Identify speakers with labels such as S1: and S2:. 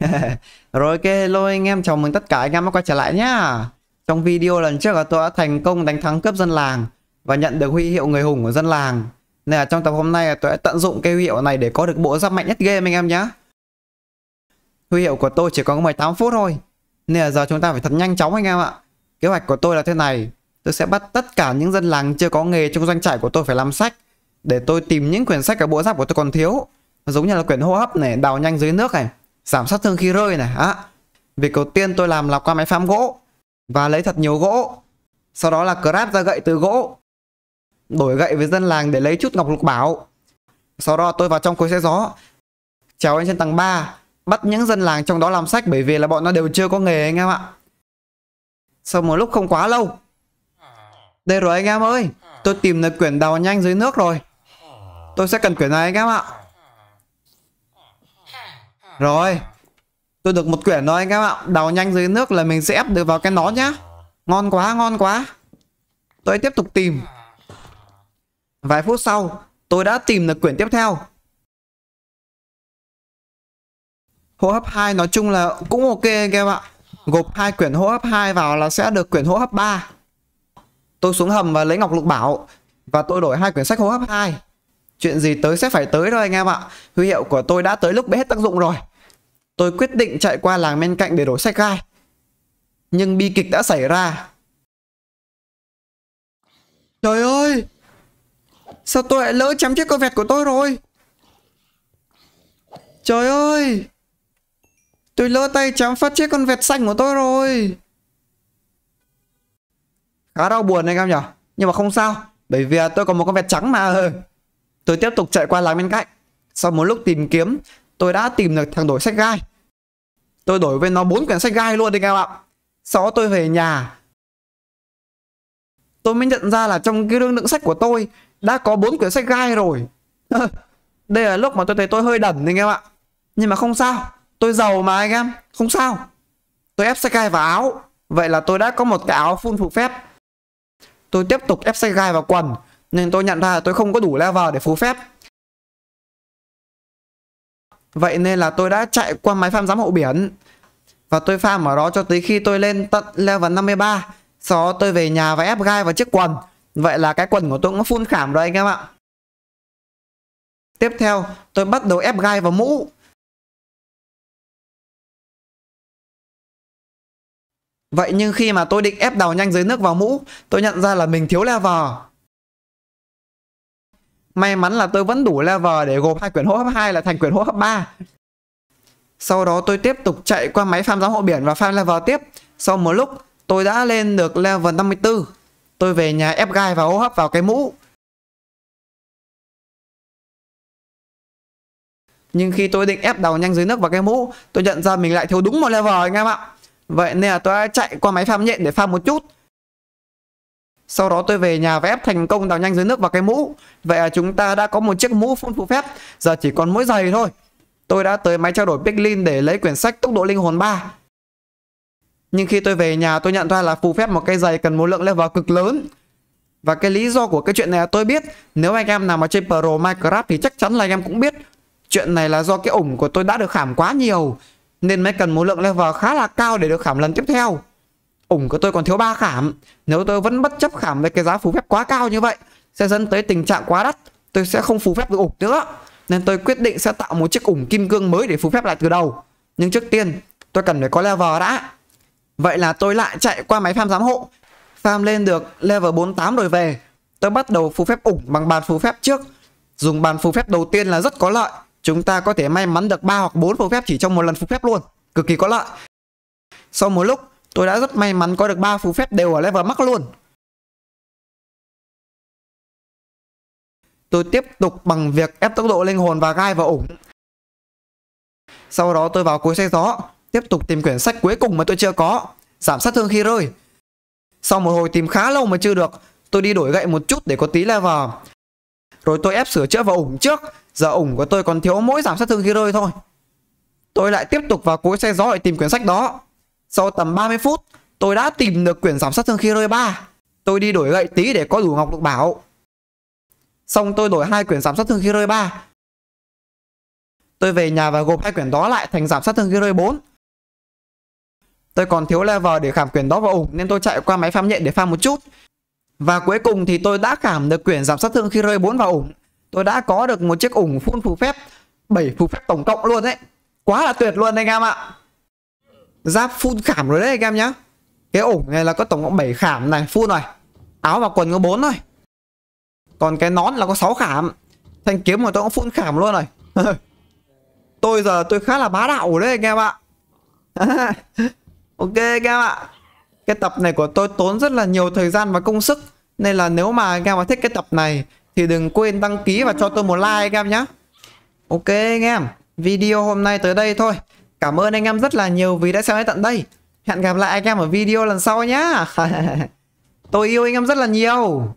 S1: Rồi ok, hello anh em, chào mừng tất cả anh em đã quay trở lại nhá. Trong video lần trước là tôi đã thành công đánh thắng cướp dân làng và nhận được huy hiệu người hùng của dân làng. Nên là trong tập hôm nay tôi đã tận dụng cái huy hiệu này để có được bộ giáp mạnh nhất game anh em nhé. Huy hiệu của tôi chỉ có 18 phút thôi. Nên là giờ chúng ta phải thật nhanh chóng anh em ạ. Kế hoạch của tôi là thế này. Tôi sẽ bắt tất cả những dân làng chưa có nghề trong doanh trại của tôi phải làm sách. Để tôi tìm những quyển sách ở bộ giáp của tôi còn thiếu. Giống như là quyển hô hấp này, đào nhanh dưới nước này giảm sát thương khi rơi này. Á, việc đầu tiên tôi làm là qua máy farm gỗ và lấy thật nhiều gỗ. Sau đó là craft ra gậy từ gỗ, đổi gậy với dân làng để lấy chút ngọc lục bảo. Sau đó tôi vào trong cối xe gió, trèo lên trên tầng 3 bắt những dân làng trong đó làm sách bởi vì là bọn nó đều chưa có nghề anh em ạ. Sau một lúc không quá lâu, đây rồi anh em ơi, tôi tìm được quyển đào nhanh dưới nước rồi. Tôi sẽ cần quyển này anh em ạ rồi, Tôi được một quyển rồi anh em ạ. Đào nhanh dưới nước là mình sẽ ép được vào cái nón nhá. Ngon quá ngon quá. Tôi tiếp tục tìm. Vài phút sau, Tôi đã tìm được quyển tiếp theo. Hô hấp 2 nói chung là cũng ok anh em ạ. Gộp hai quyển hô hấp 2 vào là sẽ được quyển hô hấp 3 Tôi xuống hầm và lấy ngọc lục bảo Và tôi đổi hai quyển sách hô hấp 2 Chuyện gì tới sẽ phải tới thôi anh em ạ. Huy hiệu của tôi đã tới lúc bị hết tác dụng rồi. Tôi quyết định chạy qua làng bên cạnh để đổi sách gai. Nhưng bi kịch đã xảy ra. Trời ơi! Sao tôi lại lỡ chém chiếc con vẹt của tôi rồi? Trời ơi! Tôi lỡ tay chém phát chiếc con vẹt xanh của tôi rồi. Khá đau buồn anh em nhỉ? Nhưng mà không sao. Bởi vì tôi còn một con vẹt trắng mà. Tôi tiếp tục chạy qua làng bên cạnh. Sau một lúc tìm kiếm, tôi đã tìm được thằng đổi sách gai. Tôi đổi với nó bốn quyển sách gai luôn đi các bạn. Sau đó tôi về nhà. Tôi mới nhận ra là trong cái rương đựng sách của tôi đã có bốn quyển sách gai rồi. Đây là lúc mà tôi thấy tôi hơi đẩn anh em ạ. Nhưng mà không sao. Tôi giàu mà anh em. Không sao. Tôi ép sách gai vào áo. Vậy là tôi đã có một cái áo phun phụ phép. Tôi tiếp tục ép sách gai vào quần nên tôi nhận ra là tôi không có đủ level để phú phép. Vậy nên là tôi đã chạy qua máy farm giám hộ biển. Và tôi farm ở đó cho tới khi tôi lên tận level 53 Sau đó tôi về nhà và ép gai vào chiếc quần. Vậy là cái quần của tôi cũng full khảm rồi anh em ạ. Tiếp theo, tôi bắt đầu ép gai vào mũ. Vậy nhưng khi mà tôi định ép đầu nhanh dưới nước vào mũ, Tôi nhận ra là mình thiếu level. May mắn là tôi vẫn đủ level để gộp hai quyển hô hấp 2 là thành quyển hô hấp 3. Sau đó tôi tiếp tục chạy qua máy farm giám hộ biển và farm level tiếp. Sau một lúc tôi đã lên được level 54. Tôi về nhà ép gai và hô hấp vào cái mũ. Nhưng khi tôi định ép đầu nhanh dưới nước vào cái mũ, tôi nhận ra mình lại thiếu đúng một level anh em ạ. Vậy nên là tôi đã chạy qua máy farm nhện để farm một chút. Sau đó tôi về nhà và ép thành công đào nhanh dưới nước vào cái mũ. Vậy là chúng ta đã có một chiếc mũ full phụ phép. Giờ chỉ còn mỗi giày thôi. Tôi đã tới máy trao đổi Piglin để lấy quyển sách tốc độ linh hồn 3. Nhưng khi tôi về nhà, tôi nhận ra là phù phép một cái giày cần một lượng level cực lớn. Và cái lý do của cái chuyện này là tôi biết Nếu anh em nào mà chơi Pro Minecraft thì chắc chắn là anh em cũng biết Chuyện này là do cái ủng của tôi đã được khảm quá nhiều Nên mới cần một lượng level khá là cao để được khảm lần tiếp theo ủng của tôi còn thiếu ba khảm. Nếu tôi vẫn bất chấp khảm với cái giá phù phép quá cao như vậy, sẽ dẫn tới tình trạng quá đắt. Tôi sẽ không phù phép được ủng nữa. Nên tôi quyết định sẽ tạo một chiếc ủng kim cương mới để phù phép lại từ đầu. Nhưng trước tiên, tôi cần phải có level đã. Vậy là tôi lại chạy qua máy farm giám hộ. Farm lên được level 48 rồi về. Tôi bắt đầu phù phép ủng bằng bàn phù phép trước. Dùng bàn phù phép đầu tiên là rất có lợi. Chúng ta có thể may mắn được 3 hoặc 4 phù phép chỉ trong một lần phù phép luôn. Cực kỳ có lợi. Sau một lúc Tôi đã rất may mắn có được 3 phù phép đều ở level mắc luôn. Tôi tiếp tục bằng việc ép tốc độ linh hồn và gai vào ủng. Sau đó tôi vào cuối xe gió, tiếp tục tìm quyển sách cuối cùng mà tôi chưa có, giảm sát thương khi rơi. Sau một hồi tìm khá lâu mà chưa được, tôi đi đổi gậy một chút để có tí level. Rồi tôi ép sửa chữa vào ủng trước, giờ ủng của tôi còn thiếu mỗi giảm sát thương khi rơi thôi. Tôi lại tiếp tục vào cuối xe gió để tìm quyển sách đó. Sau tầm 30 phút, tôi đã tìm được quyển giảm sát thương khi rơi 3. Tôi đi đổi gậy tí để có đủ ngọc lục bảo. Xong tôi đổi hai quyển giảm sát thương khi rơi 3. Tôi về nhà và gộp hai quyển đó lại thành giảm sát thương khi rơi 4 Tôi còn thiếu level để khảm quyển đó vào ủng Nên tôi chạy qua máy farm nhện để farm một chút Và cuối cùng thì tôi đã khảm được quyển giảm sát thương khi rơi 4 vào ủng Tôi đã có được một chiếc ủng full phù phép 7 phù phép tổng cộng luôn đấy Quá là tuyệt luôn anh em ạ Giáp full khảm rồi đấy, anh em nhá. Cái ủng này là có tổng cộng 7 khảm này, Full này Áo và quần có 4 thôi. Còn cái nón là có 6 khảm. Thanh kiếm mà tôi cũng full khảm luôn rồi. Tôi giờ tôi khá là bá đạo đấy, anh em ạ. Ok, anh em ạ. Cái tập này của tôi tốn rất là nhiều thời gian và công sức. Nên là nếu mà anh em mà thích cái tập này, Thì đừng quên đăng ký và cho tôi một like, anh em nhé Ok, anh em. Video hôm nay tới đây thôi. Cảm ơn anh em rất là nhiều vì đã xem đến tận đây. Hẹn gặp lại anh em ở video lần sau nhá. Tôi yêu anh em rất là nhiều.